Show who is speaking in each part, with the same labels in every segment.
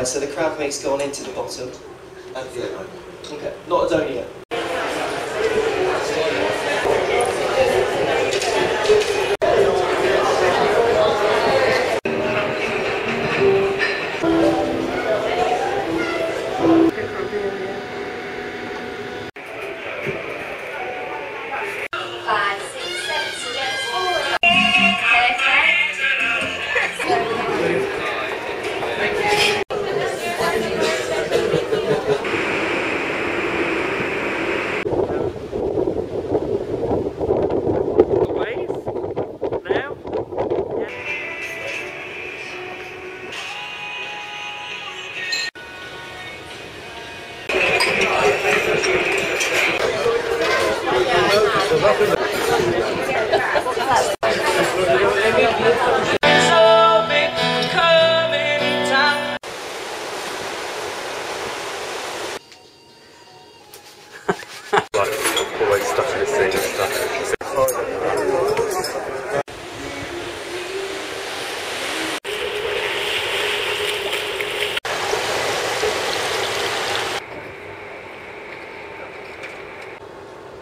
Speaker 1: Right, so the crab meat's gone into the bottom. Okay, not done yet.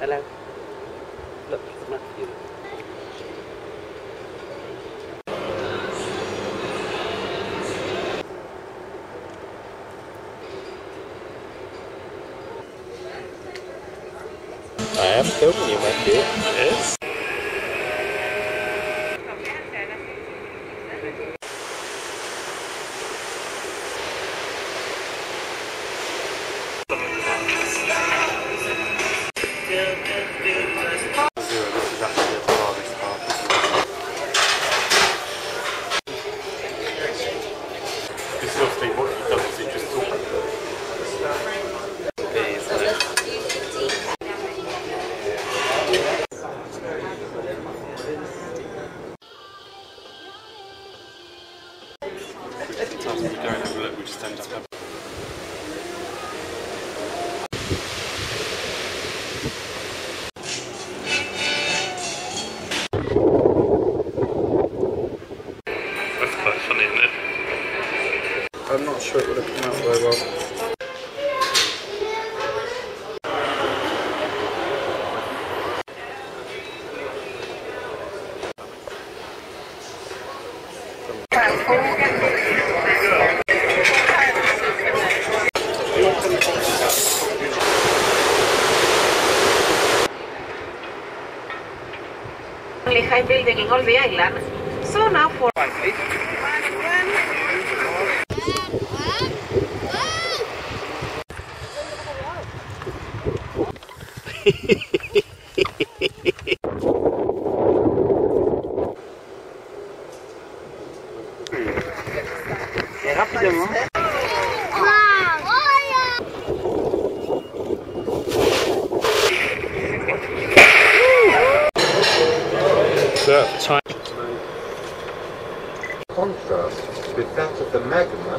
Speaker 2: Hello. Look, it's Matthew. Sure it would have come out very well.
Speaker 3: High Building in. So now for
Speaker 2: rapidement.
Speaker 4: The time.
Speaker 5: contrast with that of the magma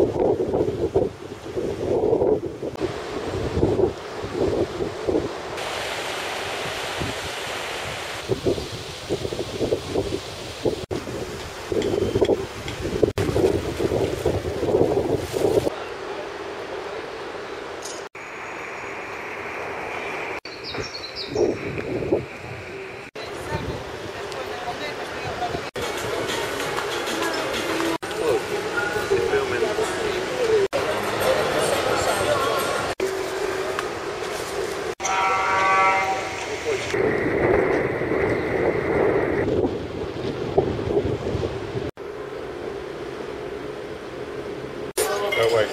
Speaker 4: Go away.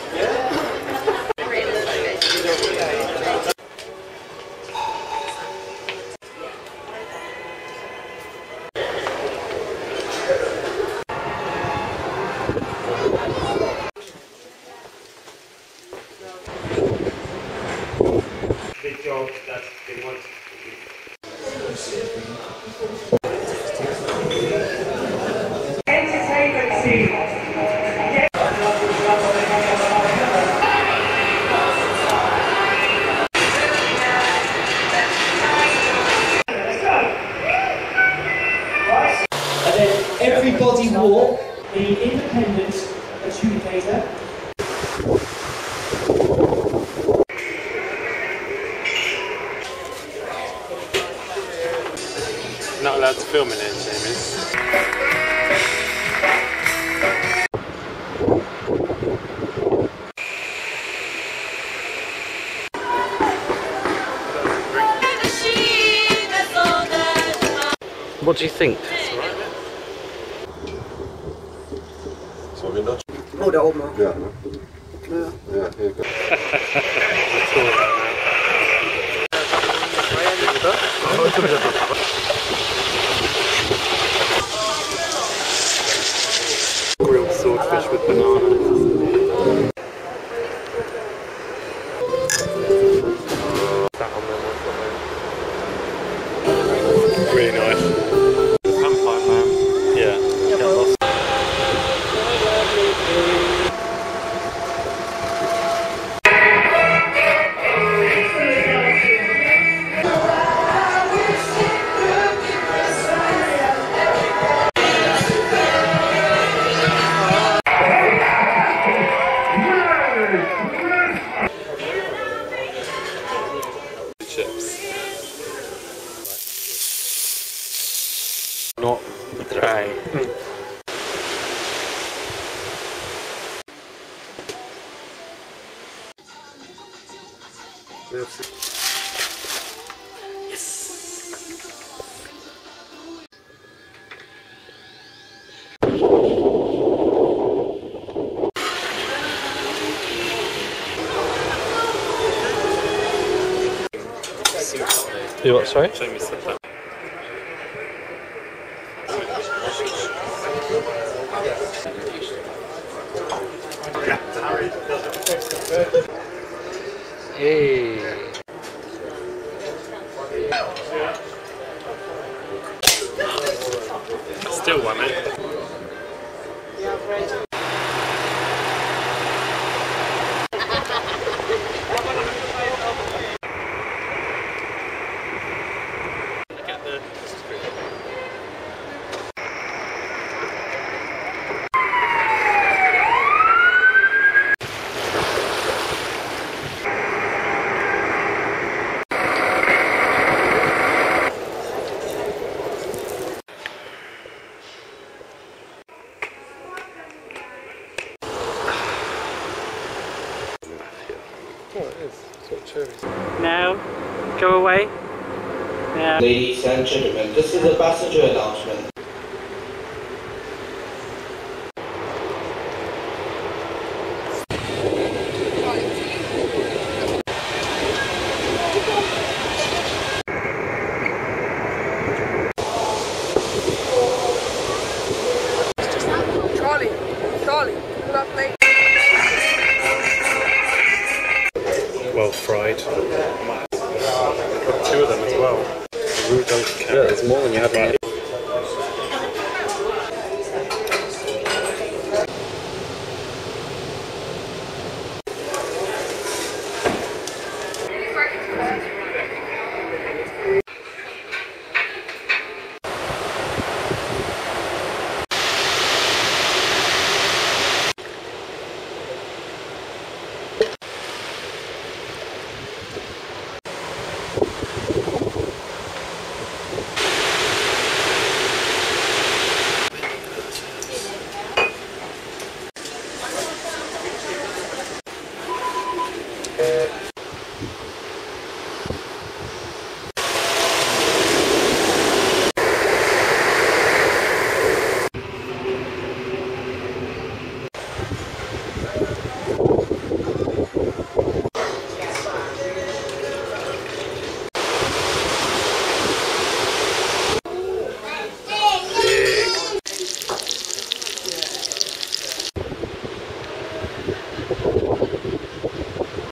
Speaker 4: Big job that
Speaker 6: they want everybody walk.
Speaker 7: the independent adjudicator
Speaker 2: Not allowed to film in here, James.
Speaker 8: What do you think? Oh, da oben auch.
Speaker 9: Ja, ne? Ja.
Speaker 2: ja, ja klar. so. Dry.
Speaker 8: You what, sorry? Hey.
Speaker 2: Still want it. Eh?
Speaker 8: Now, go away. Now.
Speaker 6: Ladies and gentlemen, this is a passenger announcement.